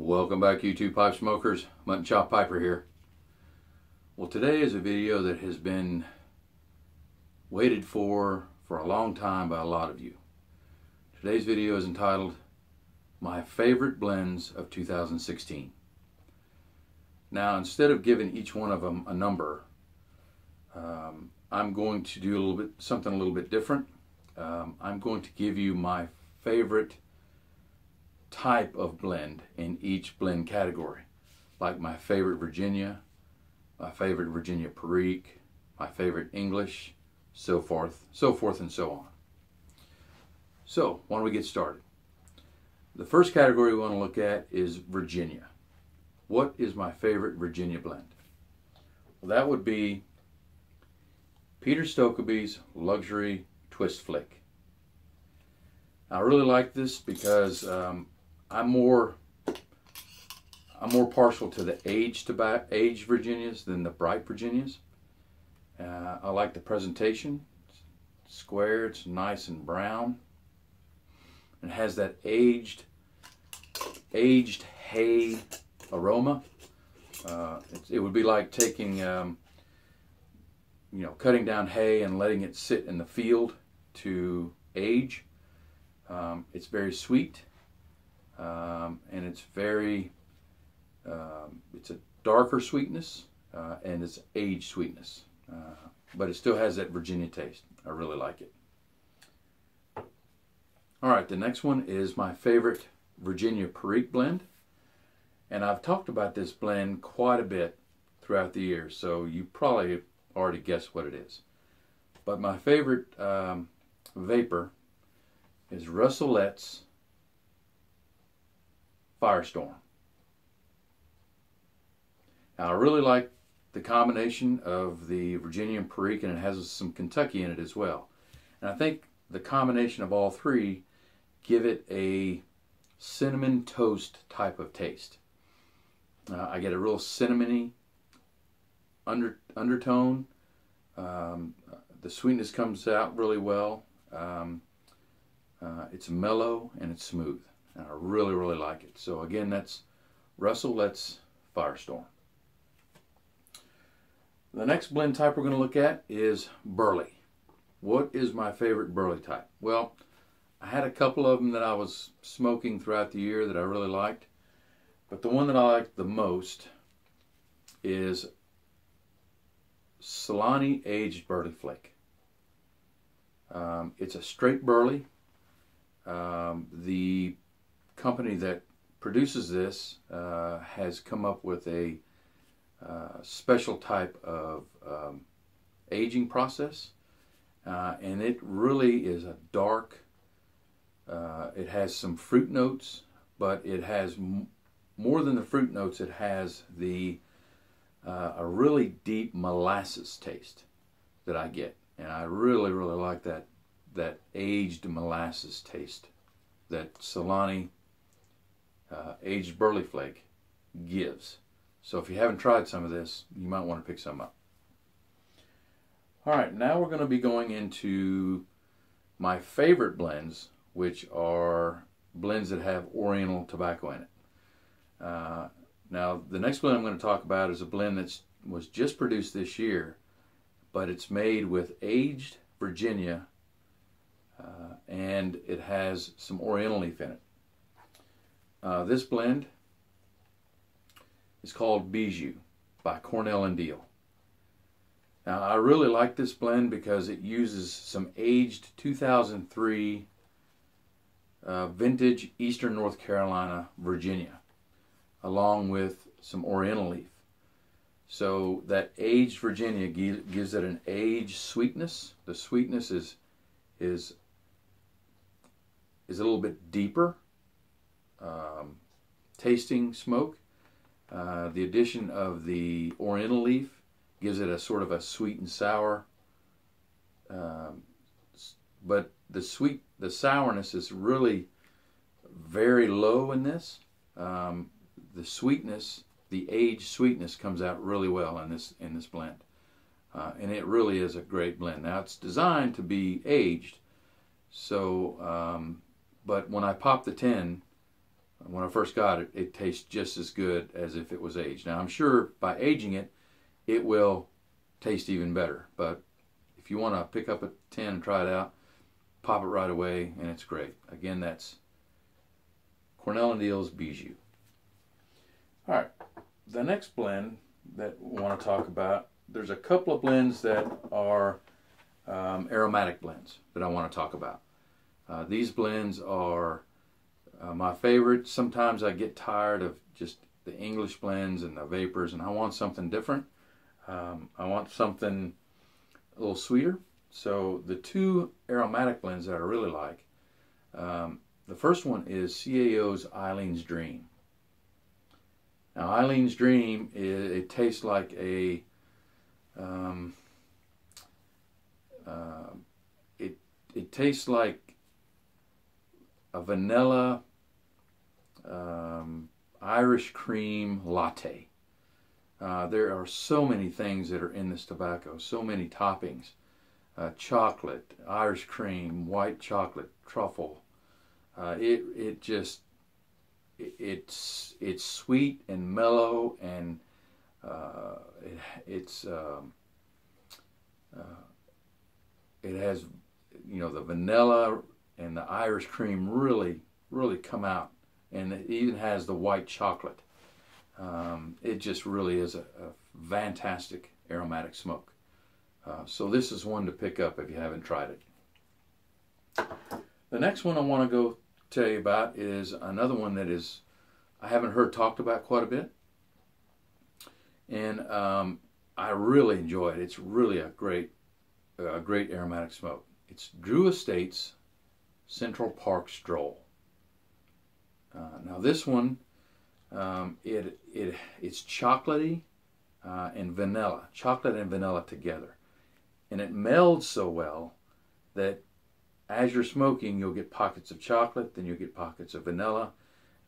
Welcome back YouTube pipe smokers, Muttnchop Piper here. Well today is a video that has been waited for for a long time by a lot of you. Today's video is entitled My Favorite Blends of 2016. Now instead of giving each one of them a number, um, I'm going to do a little bit something a little bit different. Um, I'm going to give you my favorite type of blend in each blend category. Like my favorite Virginia, my favorite Virginia Perique, my favorite English, so forth, so forth and so on. So, why don't we get started? The first category we want to look at is Virginia. What is my favorite Virginia blend? Well, that would be Peter Stokkebye's Luxury Twist Flake. I really like this because um, I'm more I'm more partial to the aged tobacco, aged Virginias than the bright Virginias. Uh, I like the presentation. It's square, it's nice and brown. It has that aged aged hay aroma. Uh, it, it, would be like taking, um, you know, cutting down hay and letting it sit in the field to age. Um, it's very sweet um, and it's very um, it's a darker sweetness uh, and it's aged sweetness. Uh, but it still has that Virginia taste. I really like it. All right the next one is my favorite Virginia Perique blend. And I've talked about this blend quite a bit throughout the years so you probably already guessed what it is. But my favorite um, vapor is Russ Ouellette's Firestorm. Now, I really like the combination of the Virginia and Perique, and it has some Kentucky in it as well. And I think the combination of all three give it a cinnamon toast type of taste. Uh, I get a real cinnamony under, undertone. Um, the sweetness comes out really well. Um, uh, it's mellow and it's smooth. I really, really like it. So again, that's Russ Ouellette's Firestorm. The next blend type we're going to look at is Burley. What is my favorite Burley type? Well, I had a couple of them that I was smoking throughout the year that I really liked. But the one that I liked the most is Solani Aged Burley Flake. Um, it's a straight burley. Um, the company that produces this uh, has come up with a uh, special type of um, aging process, uh, and it really is a dark. Uh, it has some fruit notes, but it has more than the fruit notes. It has the uh, a really deep molasses taste that I get, and I really really like that that aged molasses taste that Solani uh, aged burley flake gives. So if you haven't tried some of this, you might want to pick some up. All right, now we're going to be going into my favorite blends, which are blends that have Oriental tobacco in it. Uh, now, the next blend I'm going to talk about is a blend that was just produced this year, but it's made with aged Virginia, uh, and it has some Oriental leaf in it. Uh, this blend is called Bijou by Cornell and Diehl. Now I really like this blend because it uses some aged 2003 uh, vintage Eastern North Carolina Virginia along with some Oriental leaf. So that aged Virginia gives it an aged sweetness. The sweetness is is is a little bit deeper um, tasting smoke. Uh, the addition of the oriental leaf gives it a sort of a sweet and sour. Um, but the sweet, the sourness is really very low in this. Um, the sweetness, the aged sweetness, comes out really well in this in this blend, uh, and it really is a great blend. Now it's designed to be aged, so um, but when I pop the tin, when I first got it, it tastes just as good as if it was aged. Now I'm sure by aging it, it will taste even better. But if you want to pick up a tin and try it out, pop it right away, and it's great. Again, that's Cornell and Diehl's Bijou. All right, the next blend that we want to talk about, there's a couple of blends that are um, aromatic blends that I want to talk about. Uh, these blends are uh, my favorite. Sometimes I get tired of just the English blends and the vapors, and I want something different. Um, I want something a little sweeter. So the two aromatic blends that I really like, um, the first one is CAO's Eileen's Dream. Now Eileen's Dream, it, it tastes like a, um, uh, it, it tastes like a vanilla um, Irish cream latte. Uh, there are so many things that are in this tobacco, so many toppings. Uh, chocolate, Irish cream, white chocolate, truffle. Uh, it it just it, it's it's sweet and mellow and uh, it, it's um, uh, it has you know the vanilla and the Irish cream really really come out and it even has the white chocolate. Um, it just really is a, a fantastic aromatic smoke. Uh, so this is one to pick up if you haven't tried it. The next one I want to go tell you about is another one that is I haven't heard talked about quite a bit, and um, I really enjoy it. It's really a great, a great aromatic smoke. It's Drew Estates Central Park Stroll. Uh, now this one, um, it it it's chocolatey uh, and vanilla, chocolate and vanilla together, and it melds so well that as you're smoking, you'll get pockets of chocolate, then you'll get pockets of vanilla,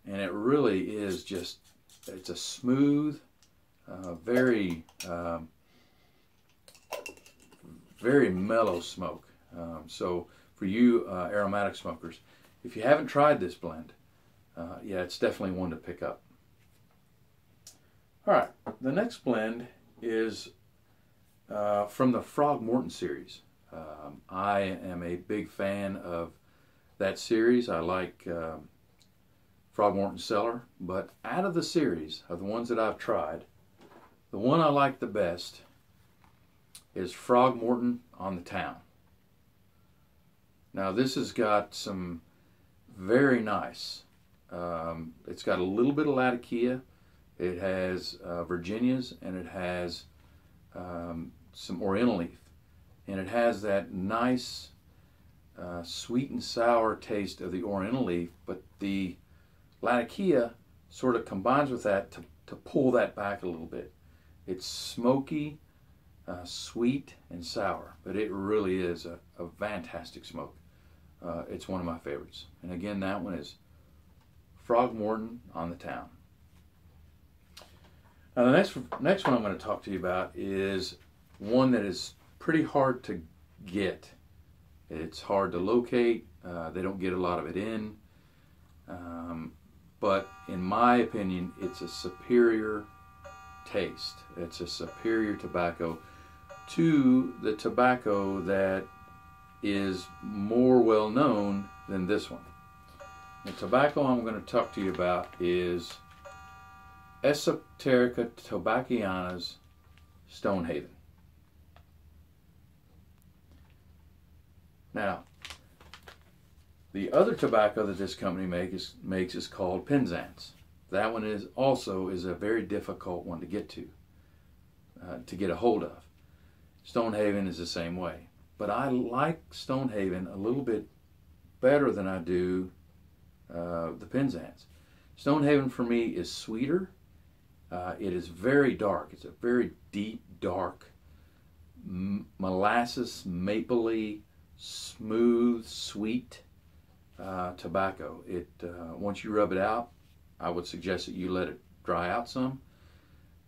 and it really is just it's a smooth, uh, very um, very mellow smoke. Um, so for you uh, aromatic smokers, if you haven't tried this blend, uh, yeah, it's definitely one to pick up. All right, the next blend is uh, from the Frog-Morton series. Um, I am a big fan of that series. I like um, Frog-Morton Cellar, but out of the series of the ones that I've tried, the one I like the best is Frog-Morton on the Town. Now this has got some very nice um, it's got a little bit of Latakia. It has uh, Virginias and it has um, some Oriental leaf. And it has that nice uh, sweet and sour taste of the Oriental leaf, but the Latakia sort of combines with that to, to pull that back a little bit. It's smoky, uh, sweet, and sour, but it really is a, a fantastic smoke. Uh, it's one of my favorites. And again, that one is Frog-Morton on the town. Now the next next one I'm going to talk to you about is one that is pretty hard to get. It's hard to locate. Uh, they don't get a lot of it in. Um, but in my opinion, it's a superior taste. It's a superior tobacco to the tobacco that is more well known than this one. The tobacco I'm going to talk to you about is Esoterica Tabacchiana's Stonehaven. Now, the other tobacco that this company make is, makes is called Penzance. That one is also is a very difficult one to get to, uh, to get a hold of. Stonehaven is the same way. But I like Stonehaven a little bit better than I do uh, the Penzance. Stonehaven for me is sweeter. Uh, it is very dark. It's a very deep, dark, molasses, mapley, smooth, sweet uh, tobacco. It uh, once you rub it out, I would suggest that you let it dry out some.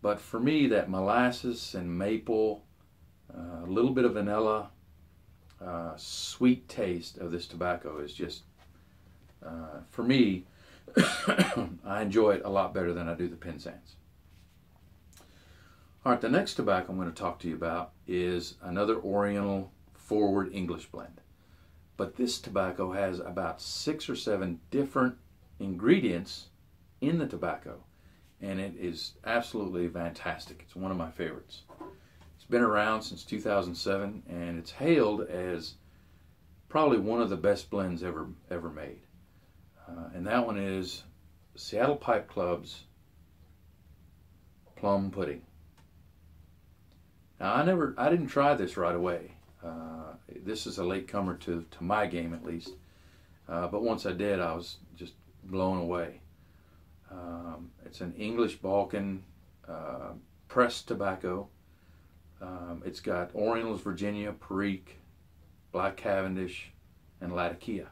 But for me, that molasses and maple, uh, a little bit of vanilla, uh, sweet taste of this tobacco is just uh, for me, I enjoy it a lot better than I do the Penzance. All right, the next tobacco I'm going to talk to you about is another Oriental forward English blend. But this tobacco has about six or seven different ingredients in the tobacco, and it is absolutely fantastic. It's one of my favorites. It's been around since 2007, and it's hailed as probably one of the best blends ever ever made. Uh, and that one is Seattle Pipe Club's Plum Pudding. Now I never, I didn't try this right away. Uh, this is a latecomer to to my game at least. Uh, but once I did, I was just blown away. Um, it's an English Balkan uh, pressed tobacco. Um, it's got Orientals, Virginia, Perique, Black Cavendish, and Latakia.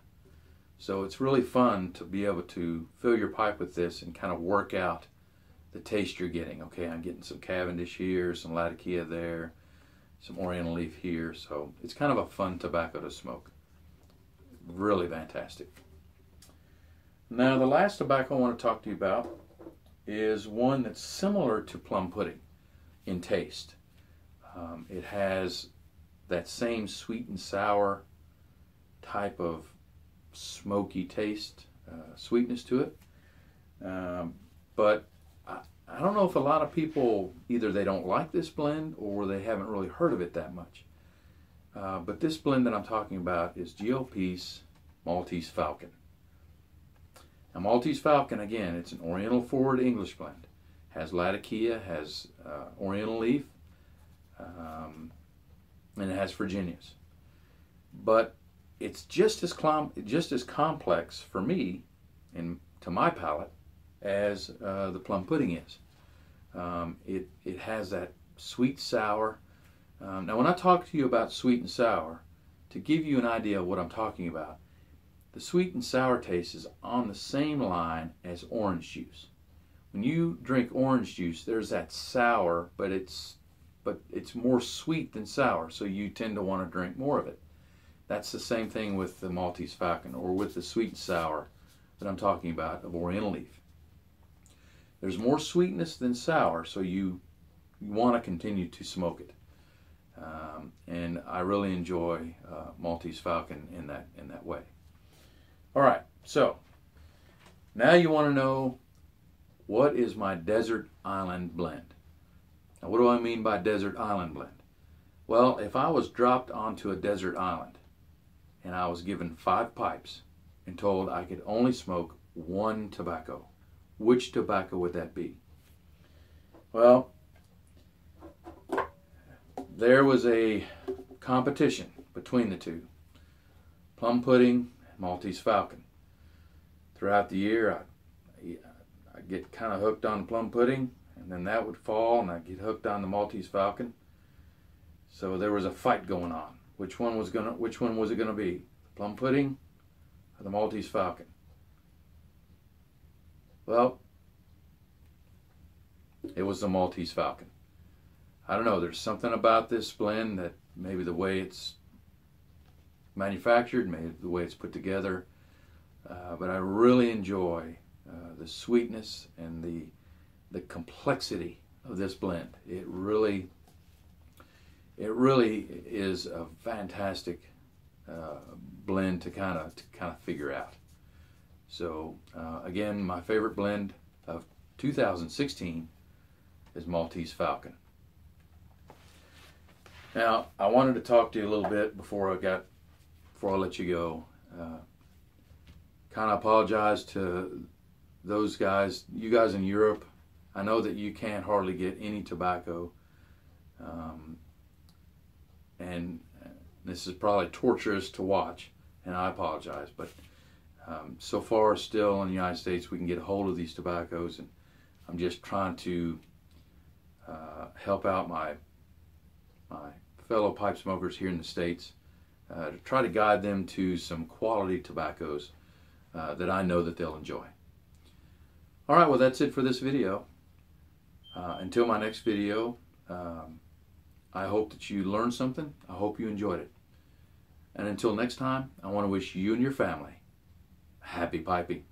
So it's really fun to be able to fill your pipe with this and kind of work out the taste you're getting. Okay, I'm getting some Cavendish here, some Latakia there, some Oriental leaf here. So it's kind of a fun tobacco to smoke. Really fantastic. Now the last tobacco I want to talk to you about is one that's similar to plum pudding in taste. Um, it has that same sweet and sour type of smoky taste, uh, sweetness to it. Um, but I don't know if a lot of people either they don't like this blend or they haven't really heard of it that much. Uh, but this blend that I'm talking about is GL Pease Maltese Falcon. Now Maltese Falcon, again, it's an Oriental Forward English blend. Has Latakia, has uh, Oriental Leaf, um, and it has Virginias. But it's just as just as complex for me, and to my palate, as uh, the plum pudding is. Um, it, it has that sweet sour. Um, now, when I talk to you about sweet and sour, to give you an idea of what I'm talking about, the sweet and sour taste is on the same line as orange juice. When you drink orange juice, there's that sour, but it's but it's more sweet than sour, so you tend to want to drink more of it. That's the same thing with the Maltese Falcon or with the sweet and sour that I'm talking about of Oriental Leaf. There's more sweetness than sour, so you, you want to continue to smoke it. Um, and I really enjoy uh, Maltese Falcon in that in that way. All right, so now you want to know what is my desert island blend. Now, what do I mean by desert island blend? Well, if I was dropped onto a desert island and I was given five pipes and told I could only smoke one tobacco, which tobacco would that be? Well, there was a competition between the two plum pudding Maltese Falcon. Throughout the year, I, I get kind of hooked on plum pudding, and then that would fall, and I get hooked on the Maltese Falcon. So there was a fight going on. Which one was gonna? Which one was it gonna be? Plum pudding or the Maltese Falcon? Well, it was the Maltese Falcon. I don't know, there's something about this blend that maybe the way it's manufactured, maybe the way it's put together, uh, but I really enjoy uh, the sweetness and the the complexity of this blend. It really it really is a fantastic uh, blend to kind of to kind of figure out. So uh, again, my favorite blend of 2016 is Maltese Falcon. Now, I wanted to talk to you a little bit before I got, before I let you go. Uh, kind of apologize to those guys, you guys in Europe. I know that you can't hardly get any tobacco. Um, and this is probably torturous to watch, and I apologize, but um, so far, still in the United States, we can get a hold of these tobaccos, and I'm just trying to uh, help out my my fellow pipe smokers here in the states uh, to try to guide them to some quality tobaccos uh, that I know that they'll enjoy. All right, well that's it for this video. Uh, until my next video, um, I hope that you learned something. I hope you enjoyed it. And until next time, I want to wish you and your family happy piping.